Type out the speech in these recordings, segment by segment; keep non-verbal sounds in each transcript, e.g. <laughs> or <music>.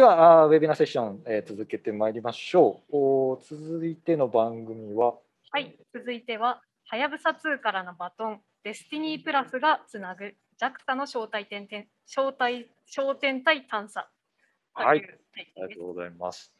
では、ウェビナーセッション、えー、続けてまいりましょうお。続いての番組は？はい、続いては、はやぶさ2からのバトン、デスティニープラスがつなぐ JAXA の招待点点招待焦点対探査。はい、ありがとうございます。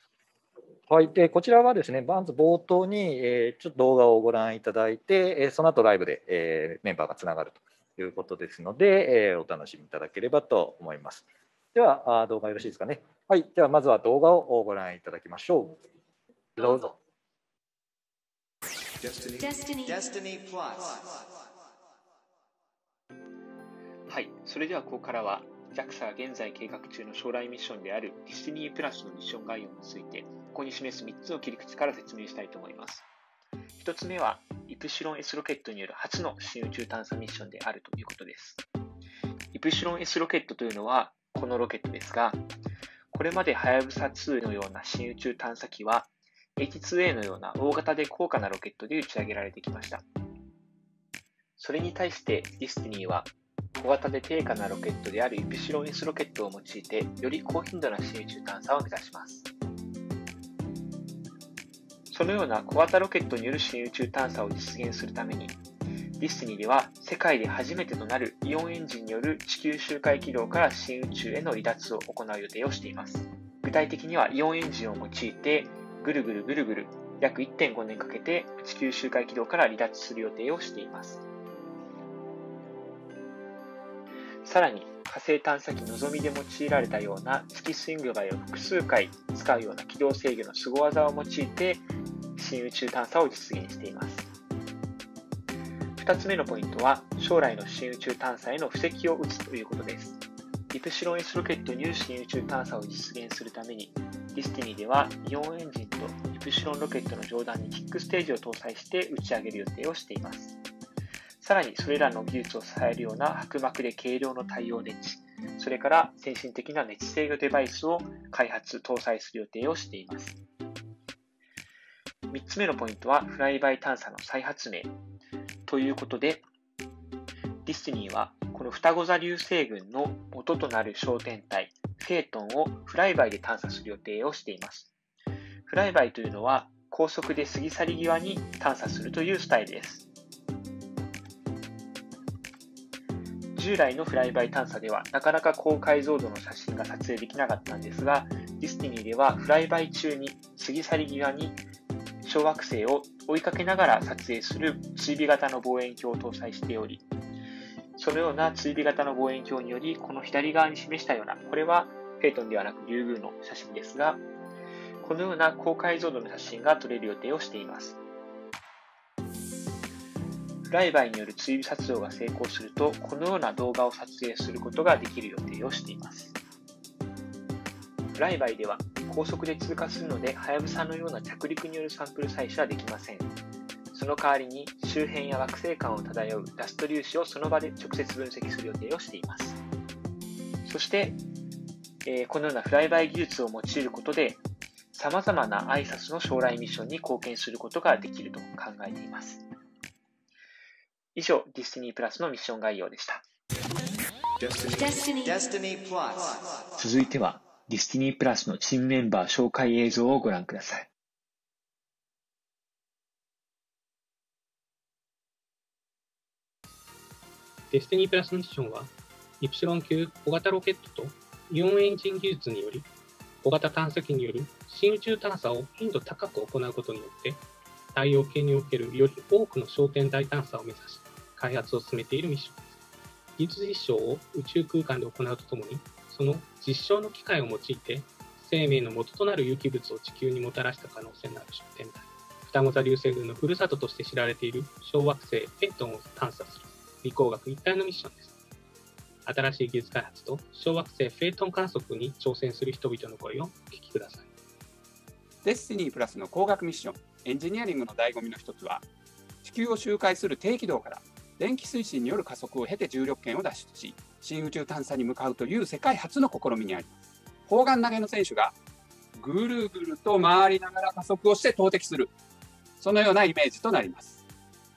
はい、でこちらはですね、まず冒頭に、えー、ちょっと動画をご覧いただいて、えー、その後ライブで、えー、メンバーがつながるということですので、えー、お楽しみいただければと思います。では、あ動画よろしいですかね？はい、ではまずは動画をご覧いただきましょう。どうぞ。はい、それではここからは JAXA が現在計画中の将来ミッションであるディスティニープラスのミッション概要について、ここに示す3つの切り口から説明したいと思います。1つ目は、イプシロン S ロケットによる初の深宇宙探査ミッションであるということです。イプシロン S ロケットというのは、このロケットですが、これまではやぶさ2のような深宇宙探査機は、H2A のような大型で高価なロケットで打ち上げられてきました。それに対してディスティニーは小型で低価なロケットであるイプシロン S ロケットを用いて、より高頻度な深宇宙探査を目指します。そのような小型ロケットによる深宇宙探査を実現するために、ディスニーでは世界で初めてとなるイオンエンジンによる地球周回軌道から新宇宙への離脱を行う予定をしています。具体的にはイオンエンジンを用いて、ぐるぐるぐるぐる約1.5年かけて地球周回軌道から離脱する予定をしています。さらに火星探査機のぞみで用いられたような月スイングバイを複数回使うような軌道制御の凄技を用いて深宇宙探査を実現しています。2つ目のポイントは将来の深宇宙探査への布石を打つということです。イプシロン S ロケットによる深宇宙探査を実現するために、ディスティニーではイオンエンジンとイプシロンロケットの上段にキックステージを搭載して打ち上げる予定をしています。さらにそれらの技術を支えるような薄膜で軽量の太陽電池、それから先進的な熱制御デバイスを開発、搭載する予定をしています。3つ目のポイントは、フライバイ探査の再発明。ということで、ディスティニーはこの双子座流星群の元となる小天体、フェイトンをフライバイで探査する予定をしています。フライバイというのは高速で過ぎ去り際に探査するというスタイルです。従来のフライバイ探査ではなかなか高解像度の写真が撮影できなかったんですが、ディスティニーではフライバイ中に過ぎ去り際に小惑星を追いかけながら撮影する追尾型の望遠鏡を搭載しており、そのような追尾型の望遠鏡により、この左側に示したような、これはフェイトンではなくリュウグウの写真ですが、このような高解像度の写真が撮れる予定をしています。フライバイによる追尾撮影が成功すると、このような動画を撮影することができる予定をしています。フライバイでは高速で通過するので、はやぶさのような着陸によるサンプル採取はできません。その代わりに周辺や惑星間を漂うダスト粒子をその場で直接分析する予定をしています。そして、えー、このようなフライバイ技術を用いることで、様々な挨拶の将来ミッションに貢献することができると考えています。以上、ディスティニープラスのミッション概要でした。続いては、ディスティニープラスの新メンバー紹介映像をご覧ください。デスティニープラスミッションは、イプシロン級小型ロケットとイオンエンジン技術により、小型探査機による深宇宙探査を頻度高く行うことによって、太陽系におけるより多くの焦点大探査を目指し、開発を進めているミッションです。技術実証を宇宙空間で行うとともに、その実証の機会を用いて、生命の元となる有機物を地球にもたらした可能性のある焦点体、双子座流星群のふるさととして知られている小惑星フェイトンを探査する理工学一体のミッションです。新しい技術開発と小惑星フェイトン観測に挑戦する人々の声をお聞きください。デスティニープラスの工学ミッション、エンジニアリングの醍醐味の一つは、地球を周回する低軌道から電気推進による加速を経て重力圏を脱出し、新宇宙探査に向かうという世界初の試みにあります。砲丸投げの選手がぐるぐると回りながら加速をして投擲する。そのようなイメージとなります。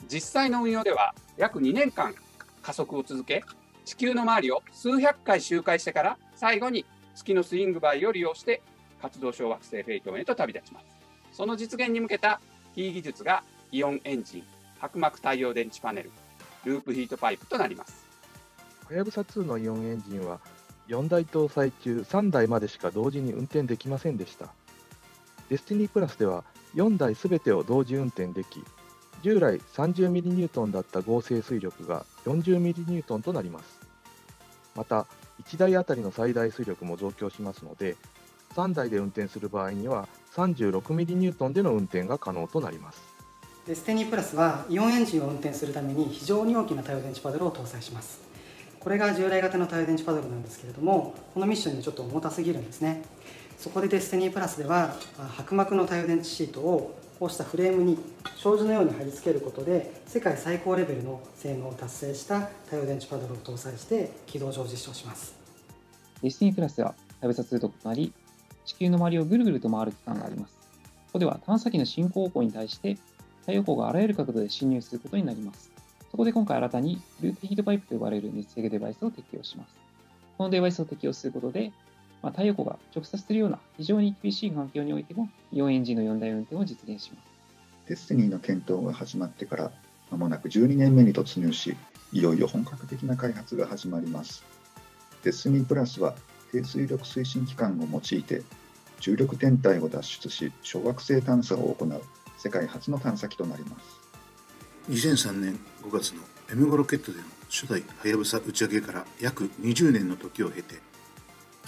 実際の運用では約2年間加速を続け、地球の周りを数百回周回してから最後に月のスイングバイを利用して活動小惑星フェイトンへと旅立ちます。その実現に向けたキー技術がイオンエンジン、薄膜太陽電池パネル、ループヒートパイプとなります。はやぶさ2のイオンエンジンは4台搭載中3台までしか同時に運転できませんでした。デスティニープラスでは4台すべてを同時運転でき、従来 30mN だった合成推力が 40mN となります。また、1台あたりの最大推力も増強しますので、3台で運転する場合には 36mN での運転が可能となります。デスティニープラスはイオンエンジンを運転するために非常に大きな太陽電池パドルを搭載します。これが従来型の太陽電池パドルなんですけれども、このミッションにちょっと重たすぎるんですね。そこでデスティニープラスでは薄膜の太陽電池シートをこうしたフレームに障子のように貼り付けることで世界最高レベルの性能を達成した太陽電池パドルを搭載して軌道上実証します。デスティニープラスは食べ殺と異なり地球の周りをぐるぐると回る期間があります。ここでは探査機の進行方向に対して太陽光があらゆる角度で侵入することになります。そこで今回新たにループヒートパイプと呼ばれる熱制御デバイスを適用しますこのデバイスを適用することでまあ、太陽光が直射するような非常に厳しい環境においても、イオンエンジンの4台運転を実現します。デスティニーの検討が始まってから間もなく12年目に突入し、いよいよ本格的な開発が始まります。デスティニープラスは低推力推進機関を用いて重力天体を脱出し小惑星探査を行う世界初の探査機となります2003年5月の M5 ロケットでの初代はやぶさ打ち上げから約20年の時を経て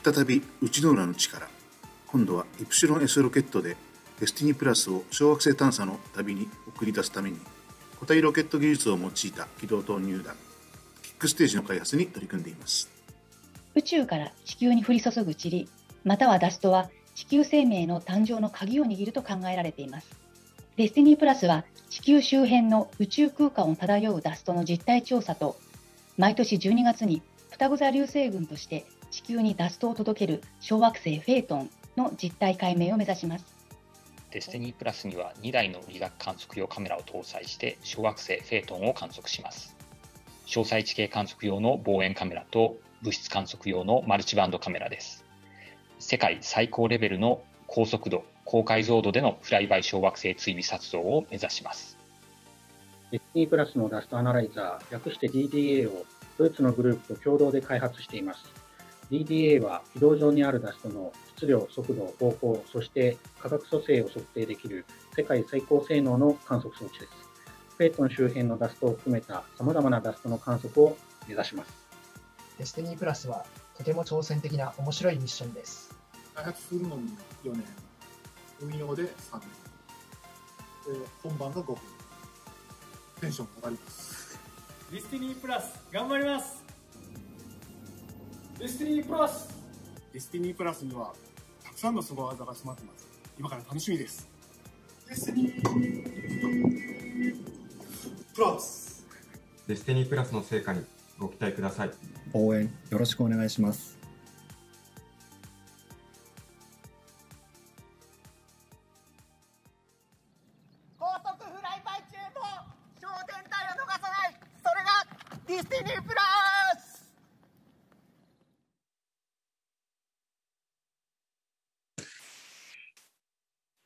再び内之浦の地から今度はイプシロン S ロケットでデスティニープラスを小惑星探査の旅に送り出すために固体ロケット技術を用いた軌道投入段キックステージの開発に取り組んでいます。宇宙から地球に降り注ぐ塵またはダストは地球生命の誕生の鍵を握ると考えられています。デスティニープラスは地球周辺の宇宙空間を漂うダストの実態調査と毎年12月に双子座流星群として地球にダストを届ける小惑星フェイトンの実態解明を目指します。デスティニープラスには2台の理学観測用カメラを搭載して小惑星フェイトンを観測します。詳細地形観測用の望遠カメラと物質観測用のマルチバンドカメラです。世界最高レベルの高速度、高解像度でのフライバイ小惑星追尾撮像を目指します。デスティニープラスのダストアナライザー、略して DDA をドイツのグループと共同で開発しています。DDA は軌道上にあるダストの質量、速度、方向、そして化学組成を測定できる世界最高性能の観測装置です。フェイトン周辺のダストを含めた様々なダストの観測を目指します。デスティニープラスはとても挑戦的な面白いミッションです。開発するのに4年、運用で3年、本番が5分。テンション上がります。ディスティニープラス頑張ります。デスティニープラス。デスティニープラスにはたくさんの凄技が詰まってます。今から楽しみです。デスティニープラス。デスティニープラスの成果にご期待ください。応援よろしくお願いします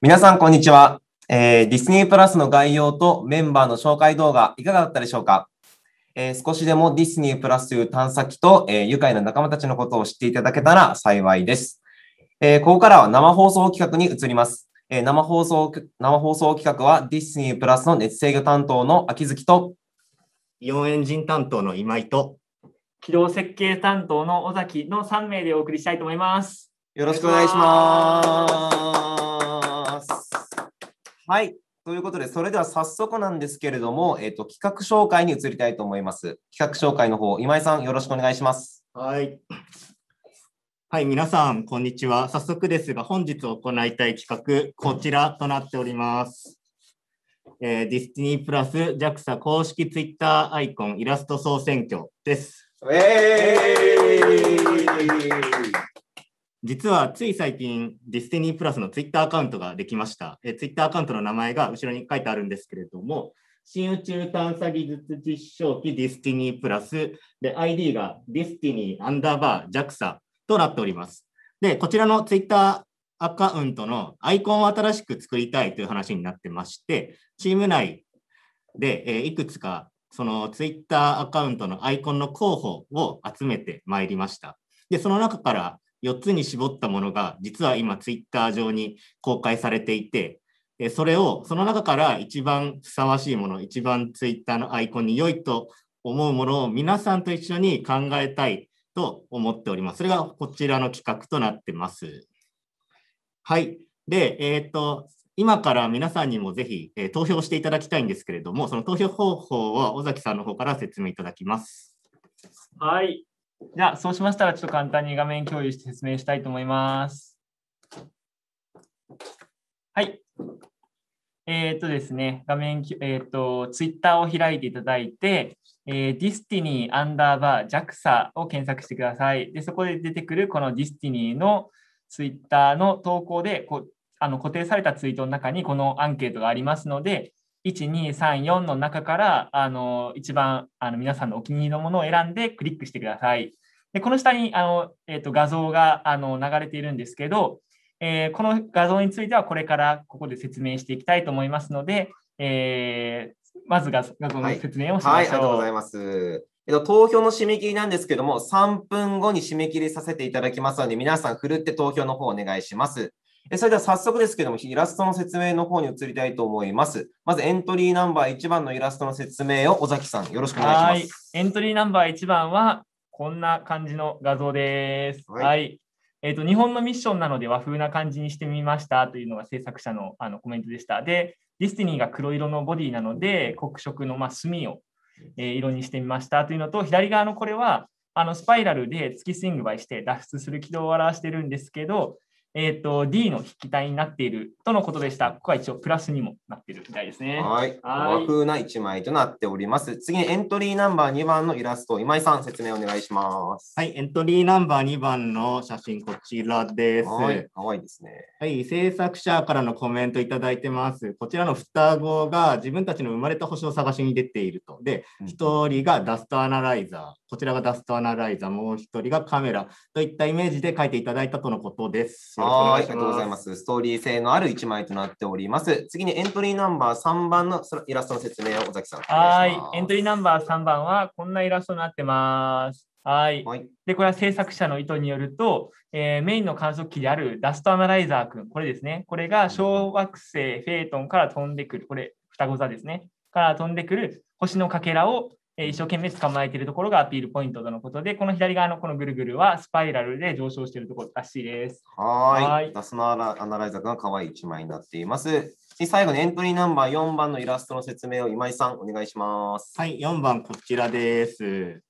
皆さん、こんにちは。えー、ディスティニープラスの概要とメンバーの紹介動画、いかがだったでしょうか、えー、少しでもディスティニープラスという探査機と、えー、愉快な仲間たちのことを知っていただけたら幸いです。えここからは生放送企画に移ります。え生放送、生放送企画はディスティニープラスの熱制御担当の秋月と、イオンエンジン担当の今井と、軌道設計担当の尾崎の3名でお送りしたいと思います。よろしくお願いします。はい。ということで、それでは早速なんですけれども、えっ、ー、と、企画紹介に移りたいと思います。企画紹介の方、今井さん、よろしくお願いします。はい。はい、皆さん、こんにちは。早速ですが、本日行いたい企画、こちらとなっております。えー、ディスティニープラス JAXA 公式ツイッターアイコンイラスト総選挙です。えー実はつい最近、ディスティニープラスのツイッターアカウントができました。えツイッターアカウントの名前が後ろに書いてあるんですけれども、新宇宙探査技術実証機ディスティニープラスで ID がディスティニーアンダーバー JAXA となっております。で、こちらのツイッターアカウントのアイコンを新しく作りたいという話になってまして、チーム内で、えいくつかそのツイッターアカウントのアイコンの候補を集めてまいりました。で、その中から4つに絞ったものが実は今ツイッター上に公開されていて、それをその中から一番ふさわしいもの、一番ツイッターのアイコンに良いと思うものを皆さんと一緒に考えたいと思っております。それがこちらの企画となってます。はい。で、えっ、と、今から皆さんにもぜひ、えー投票していただきたいんですけれども、その投票方法は尾崎さんの方から説明いただきます。はい。じゃあ、そうしましたら、ちょっと簡単に画面共有して説明したいと思います。はい。えっ、とですね、画面き、えっ、と、ツイッターを開いていただいて、えー、ディスティニーアンダーバー JAXA を検索してください。で、そこで出てくるこのディスティニーのツイッターの投稿でこあの固定されたツイートの中にこのアンケートがありますので、1、2、3、4の中からあの一番あの皆さんのお気に入りのものを選んでクリックしてください。でこの下にあの、えー、と画像があの流れているんですけど、えーこの画像についてはこれからここで説明していきたいと思いますので、えーまず画画像の説明をしはい、あましょう。りがとうございます。えっと、投票の締め切りなんですけども、3分後に締め切りさせていただきますので、皆さん、ふるって投票の方お願いします。えそれでは早速ですけども、イラストの説明の方に移りたいと思います。まず、エントリーナンバー1番のイラストの説明を尾崎さん、よろしくお願いしはいます。。エントリーナンバー1番はこんな感じの画像です。はい。えっ、と、日本のミッションなので和風な感じにしてみましたというのが制作者のあのコメントでした。で、ディスティニーが黒色のボディなので、黒色のまあ墨を、えー色にしてみましたというのと、左側のこれはあのスパイラルで月スイングバイして脱出する軌道を表しているんですけど、えっ、と、D の筆記体になっているとのことでした。ここは一応プラスにもなっているみたいですね。はい。はい和風な1枚となっております。次にエントリーナンバー2番のイラスト、今井さん、説明お願いします。はい、エントリーナンバー2番の写真、こちらです。はい、かわいいですね。はい、制作者からのコメントいただいてます。こちらの双子が自分たちの生まれた星を探しに出ていると。で、一人がダストアナライザー、こちらがダストアナライザー、もう一人がカメラといったイメージで書いていただいたとのことです。はい、ありがとうございます。ストーリー性のある1枚となっております。次にエントリーナンバー3番のイラストの説明を尾崎さん。おはい願いします。エントリーナンバー3番はこんなイラストになってます。はい。で、これは制作者の意図によると、えーメインの観測機であるダストアナライザー君、これですね。これが小惑星フェートンから飛んでくる、これ、双子座ですね。から飛んでくる星のかけらを、えー一生懸命捕まえているところがアピールポイントとのことで、この左側のこのぐるぐるはスパイラルで上昇しているところらしいです。はーい。はいダスのアナアナライザーが可愛い1枚になっています。で最後にエントリーナンバー4番のイラストの説明を今井さん、お願いします。はい、4番こちらです。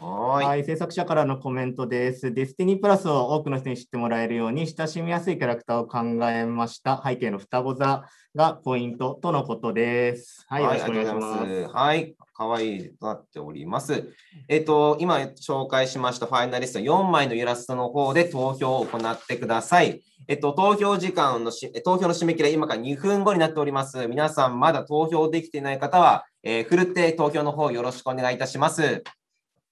はい制作者からのコメントです。ディスティニープラスを多くの人に知ってもらえるように、親しみやすいキャラクターを考えました。背景の双子座がポイントとのことです。はい、よろしくお願いします。はい、可愛いとなっております。えっと、今紹介しましたファイナリスト4枚のイラストの方で投票を行ってください。えっと、投票時間のし、投票の締め切りは今から2分後になっております。皆さんまだ投票できていない方は、えー、ふるって投票の方よろしくお願いいたします。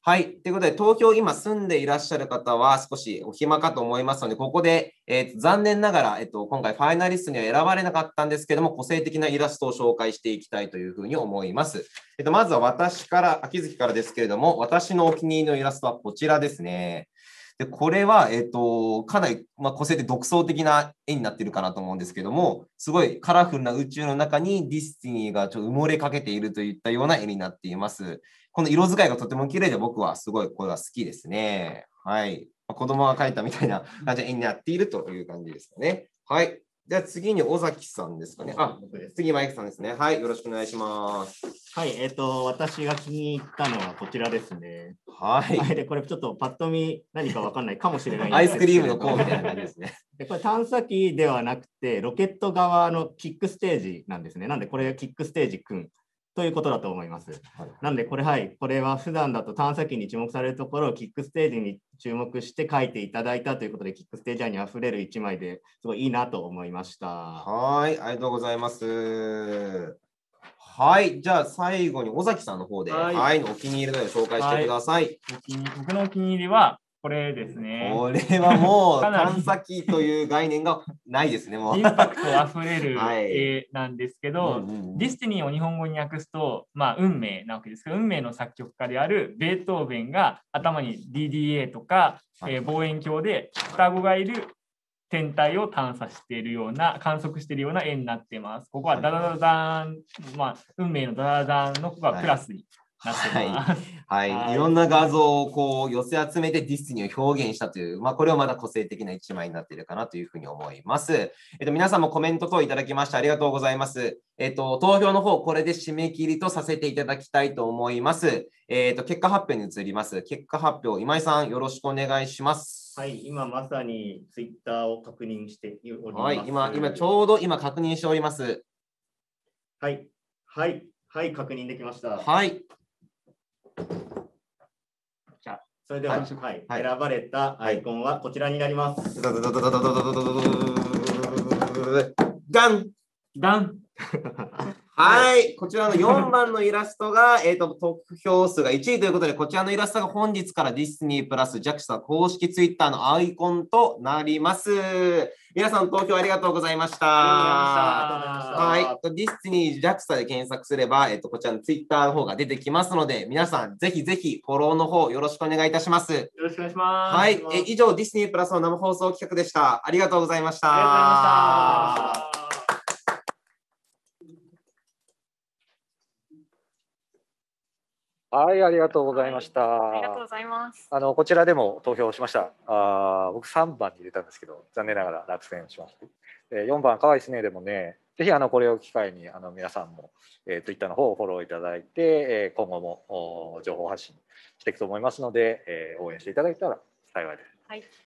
はい。ということで、投票今済んでいらっしゃる方は少しお暇かと思いますので、ここで、えー残念ながら、えっと、今回ファイナリストには選ばれなかったんですけども、個性的なイラストを紹介していきたいというふうに思います。えっと、まずは私から、秋月からですけれども、私のお気に入りのイラストはこちらですね。で、これは、えっと、かなり、まあ、個性的独創的な絵になってるかなと思うんですけども、すごいカラフルな宇宙の中にディスティニーがちょっと埋もれかけているといったような絵になっています。この色使いがとても綺麗で僕はすごいこれは好きですね。はい。まあ子供が描いたみたいな感じの絵になっているという感じですかね。はい。では次に尾崎さんですかね。あ、次マイクさんですね。はい。よろしくお願いします。はい、えっ、と、私が気に入ったのはこちらですね。はい。で、これちょっとパッと見何かわかんないかもしれないんアイスクリームのコーンみたいな感じですね。<laughs> でこれ探査機ではなくて、ロケット側のキックステージなんですね。なんで、これキックステージくんということだと思います。なんで、これはい、これは普段だと探査機に注目されるところをキックステージに注目して書いていただいたということで、キックステージ愛にあふれる一枚ですごいいいなと思いました。はい。ありがとうございます。はい。じゃあ最後に尾崎さんの方で、は、はいいお気に入りの絵を紹介してください。お気に僕のお気に入りは、これですね。これはもう <laughs> 探査機という概念がないですね、もう。インパクトあふれる <laughs> はい絵なんですけど、ディスティニーを日本語に訳すと、まあ、運命なわけですけど、運命の作曲家であるベートーベンが頭に DDA とか、えー望遠鏡で双子がいる天体を探査しているような、観測しているような絵になっています。ここはダダダダーン、まあ、運命のダダダーンのここがプラスになっています。はい、<laughs> はいいろんな画像をこう寄せ集めてディスティニーを表現したという、まあ、これはまた個性的な一枚になっているかなというふうに思います。えっと、皆さんもコメント等いただきましてありがとうございます。えっと、投票の方、これで締め切りとさせていただきたいと思います。えっと、結果発表に移ります。結果発表、今井さん、よろしくお願いします。はい、今まさにツイッターを確認しております。はい、今、今ちょうど今確認しております。はい、はい、はい、確認できました。はい。じゃあ、それでは、ははい。い、はい選ばれたアイコンはこちらになります。ダンダンはい、こちらの4番のイラストが、えっと、得票数が1位ということで、こちらのイラストが本日からディスニープラス JAXA 公式ツイッターのアイコンとなります。皆さん投票ありがとうございました。はい、ディスニー JAXA で検索すれば、えっと、こちらのツイッターの方が出てきますので、皆さんぜひぜひフォローの方よろしくお願いいたします。よろしくお願いします。はい、え以上、ディスニープラスの生放送企画でした。ありがとうございました。ありがとうございました。はい、ありがとうございました。ありがとうございます。あのこちらでも投票しました。あー僕3番に入れたんですけど、残念ながら落選しました。えー4番、かわいいですね。でもね、ぜひあのこれを機会にあの皆さんも、えー、Twitter の方をフォローいただいて、えー今後もお情報発信していくと思いますので、えー応援していただいたら幸いです。はい。